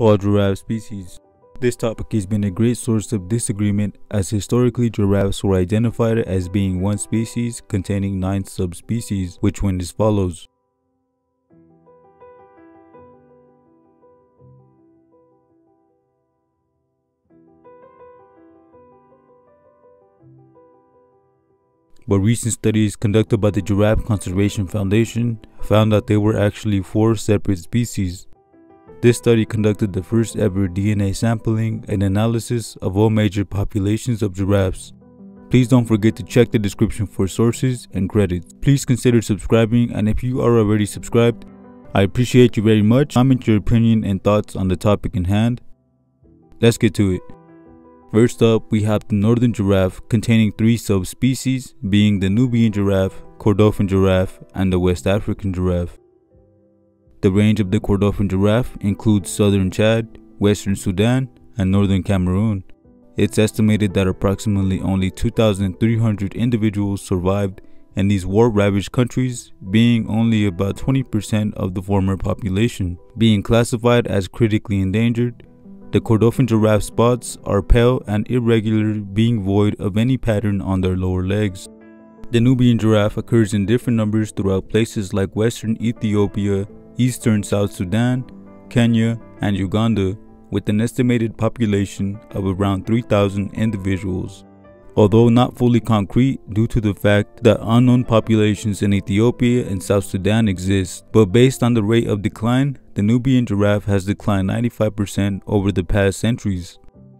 all giraffe species. This topic has been a great source of disagreement as historically giraffes were identified as being one species containing nine subspecies, which went as follows. But recent studies conducted by the Giraffe Conservation Foundation found that there were actually four separate species. This study conducted the first ever DNA sampling and analysis of all major populations of giraffes. Please don't forget to check the description for sources and credits. Please consider subscribing and if you are already subscribed, I appreciate you very much. Comment your opinion and thoughts on the topic in hand. Let's get to it. First up, we have the northern giraffe containing three subspecies being the Nubian giraffe, Kordofan giraffe, and the West African giraffe. The range of the Kordofan giraffe includes southern Chad, western Sudan, and northern Cameroon. It's estimated that approximately only 2,300 individuals survived in these war-ravaged countries, being only about 20% of the former population. Being classified as critically endangered, the Kordofan giraffe spots are pale and irregular, being void of any pattern on their lower legs. The Nubian giraffe occurs in different numbers throughout places like western Ethiopia, eastern South Sudan, Kenya, and Uganda, with an estimated population of around 3,000 individuals. Although not fully concrete due to the fact that unknown populations in Ethiopia and South Sudan exist, but based on the rate of decline, the Nubian giraffe has declined 95% over the past centuries.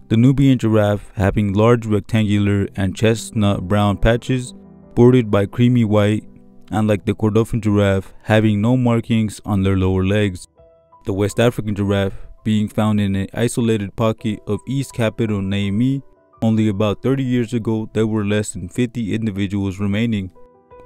The Nubian giraffe having large rectangular and chestnut brown patches bordered by creamy white and like the Kordofan giraffe having no markings on their lower legs. The West African giraffe being found in an isolated pocket of East Capital Niamey. Only about 30 years ago there were less than 50 individuals remaining.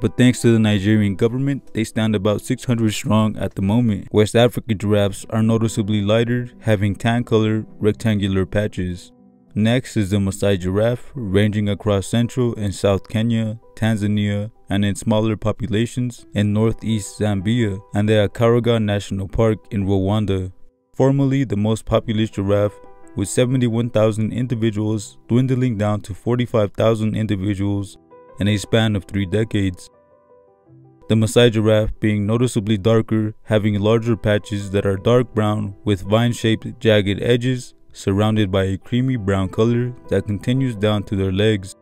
But thanks to the Nigerian government, they stand about 600 strong at the moment. West African giraffes are noticeably lighter, having tan colored rectangular patches. Next is the Maasai giraffe, ranging across central and south Kenya, Tanzania, and in smaller populations in northeast Zambia and the Karaga National Park in Rwanda. Formerly the most populous giraffe, with 71,000 individuals dwindling down to 45,000 individuals in a span of three decades. The Maasai giraffe being noticeably darker, having larger patches that are dark brown with vine-shaped jagged edges surrounded by a creamy brown color that continues down to their legs.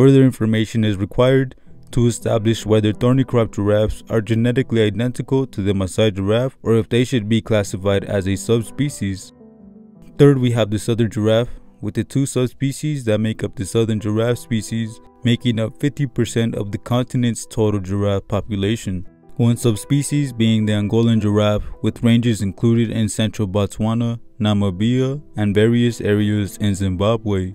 Further information is required to establish whether Thornicroft giraffes are genetically identical to the Maasai giraffe or if they should be classified as a subspecies. Third, we have the southern giraffe, with the two subspecies that make up the southern giraffe species making up 50% of the continent's total giraffe population. One subspecies being the Angolan giraffe with ranges included in central Botswana, Namibia, and various areas in Zimbabwe.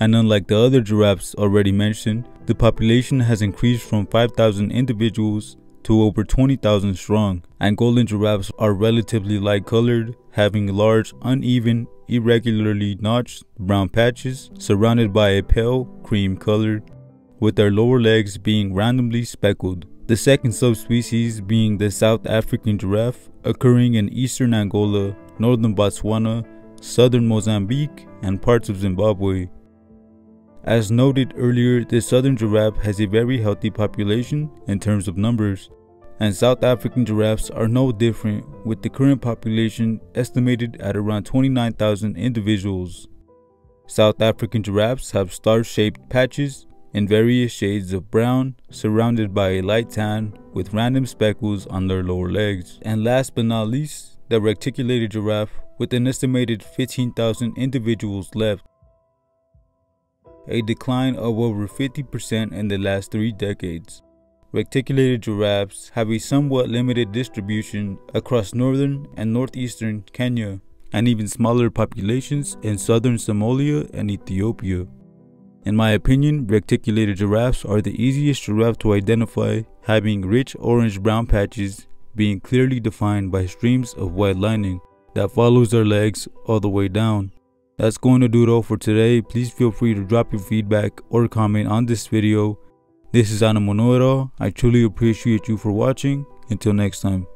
And unlike the other giraffes already mentioned, the population has increased from 5,000 individuals to over 20,000 strong. Angolan giraffes are relatively light colored, having large, uneven, irregularly notched brown patches surrounded by a pale cream colored, with their lower legs being randomly speckled. The second subspecies being the South African giraffe, occurring in eastern Angola, northern Botswana, southern Mozambique, and parts of Zimbabwe. As noted earlier, the southern giraffe has a very healthy population in terms of numbers, and South African giraffes are no different, with the current population estimated at around 29,000 individuals. South African giraffes have star-shaped patches in various shades of brown, surrounded by a light tan with random speckles on their lower legs. And last but not least, the reticulated giraffe with an estimated 15,000 individuals left a decline of over 50% in the last three decades. Reticulated giraffes have a somewhat limited distribution across northern and northeastern Kenya, and even smaller populations in southern Somalia and Ethiopia. In my opinion, reticulated giraffes are the easiest giraffe to identify, having rich orange-brown patches being clearly defined by streams of white lining that follows their legs all the way down. That's going to do it all for today. Please feel free to drop your feedback or comment on this video. This is Animal Know I truly appreciate you for watching. Until next time.